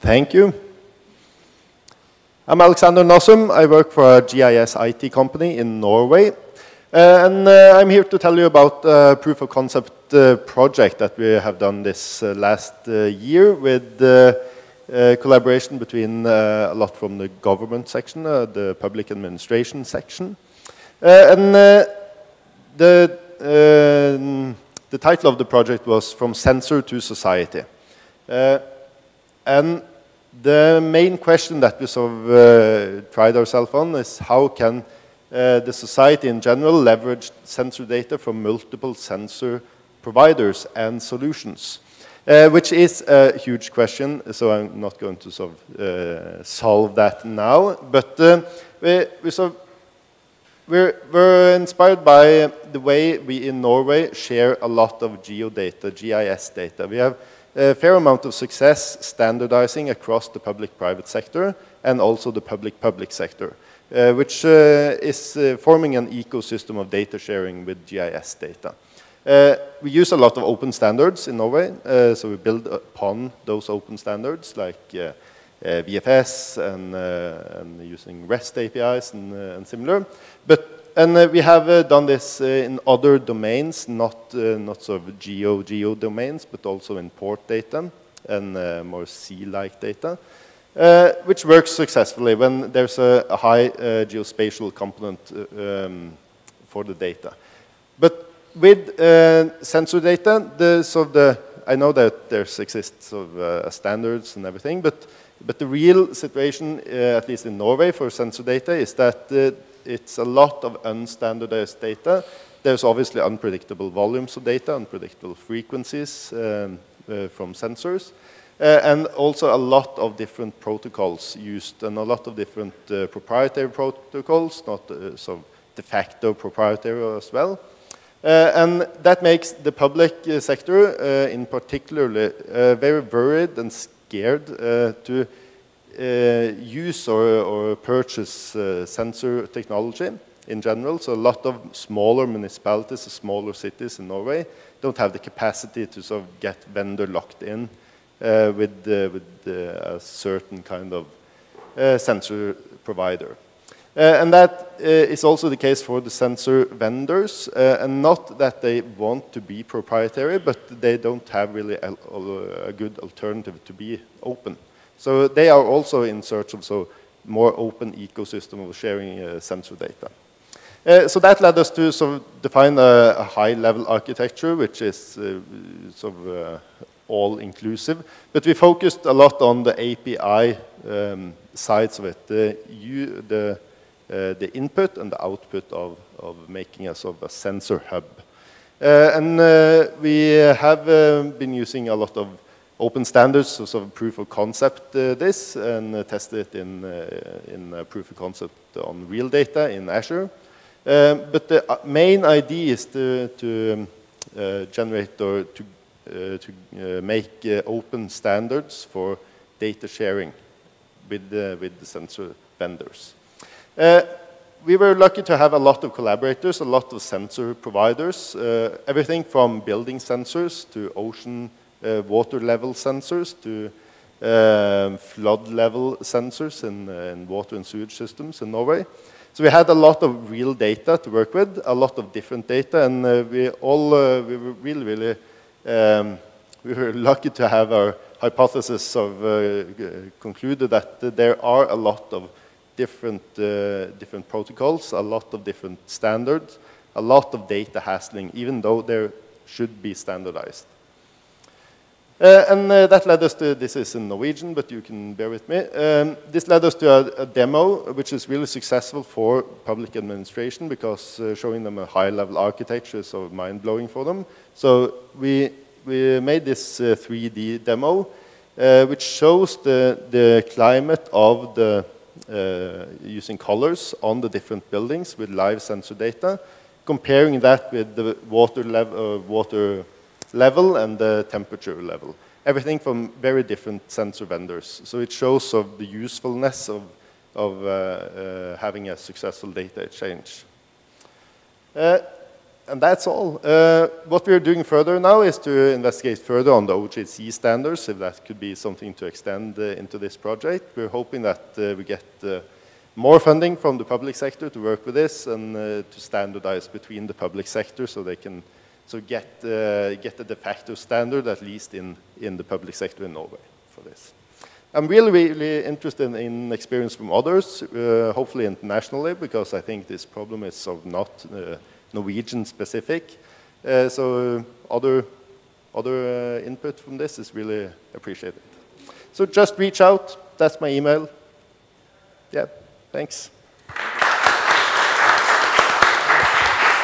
Thank you. I'm Alexander Nossum. I work for a GIS IT company in Norway. Uh, and uh, I'm here to tell you about a proof of concept uh, project that we have done this uh, last uh, year with uh, collaboration between a lot from the government section, the public administration section. and the, the title of the project was From Sensor to Society. and the main question that we sort of uh, tried ourselves on is how can uh, the society in general leverage sensor data from multiple sensor providers and solutions, uh, which is a huge question, so I'm not going to sort of uh, solve that now, but uh, we, we sort of we're, we're, inspired by the way we in Norway share a lot of geodata, GIS data. We have a fair amount of success standardizing across the public-private sector and also the public-public sector, uh, which uh, is uh, forming an ecosystem of data sharing with GIS data. Uh, we use a lot of open standards in Norway, uh, so we build upon those open standards like uh, VFS and, and, using REST APIs and, and similar. But and uh, we have uh, done this uh, in other domains, not, not sort of geo, geo domains, but also in port data and more sea-like data, which works successfully when there's a, a high geospatial component um, for the data. But with sensor data, the, so the, I know that there's exists of standards and everything, but but the real situation, uh, at least in Norway, for sensor data is that uh, it's a lot of unstandardized data. There's obviously unpredictable volumes of data, unpredictable frequencies um, uh, from sensors, uh, and also a lot of different protocols used, and a lot of different uh, proprietary protocols, not uh, so de facto proprietary as well. Uh, and that makes the public uh, sector, in particular, very worried and scared to use or, or purchase uh, sensor technology in general. So a lot of smaller municipalities, smaller cities in Norway don't have the capacity to sort of get vendor locked in uh, with, uh, with uh, a certain kind of sensor provider. and that is also the case for the sensor vendors, and not that they want to be proprietary, but they don't have really a, a good alternative to be open. So they are also in search of so more open ecosystem of sharing uh, sensor data. Uh, so that led us to sort of define a, a high-level architecture, which is uh, sort of uh, all-inclusive. But we focused a lot on the API um, sides of it, the, you, the, uh, the input and the output of, of making a sort of a sensor hub. Uh, and we have been using a lot of open standards, so sort of proof of concept uh, this, and uh, test it in, uh, in proof of concept on real data in Azure. Um, but the main idea is to, to um, generate or to, to make open standards for data sharing with, with the sensor vendors. Uh, we were lucky to have a lot of collaborators, a lot of sensor providers, uh, everything from building sensors to ocean uh, water level sensors to um, flood level sensors in, uh, in, water and sewage systems in Norway. So we had a lot of real data to work with, a lot of different data, and uh, we all uh, we were really, really um, we were lucky to have our hypothesis of uh, concluded that there are a lot of different uh, different protocols, a lot of different standards, a lot of data hassling, even though there should be standardized. Uh, and uh, that led us to, this is in Norwegian, but you can bear with me. Um, this led us to a, a, demo, which is really successful for public administration because uh, showing them a high-level architecture is so mind-blowing for them. So we, we made this 3D uh, demo, uh, which shows the, the climate of the, uh, using colors on the different buildings with live sensor data, comparing that with the water level, water level and the temperature level. Everything from very different sensor vendors. So it shows of the usefulness of, of uh, uh, having a successful data exchange. Uh, and that's all. Uh, what we're doing further now is to investigate further on the OGC standards, if that could be something to extend uh, into this project. We're hoping that uh, we get more funding from the public sector to work with this and to standardize between the public sector so they can so get, uh, get a de facto standard, at least in, in the public sector in Norway for this. I'm really, really interested in experience from others, hopefully internationally, because I think this problem is of not Norwegian specific. Uh, so other, other uh, input from this is really appreciated. So just reach out. That's my email. Yeah, thanks.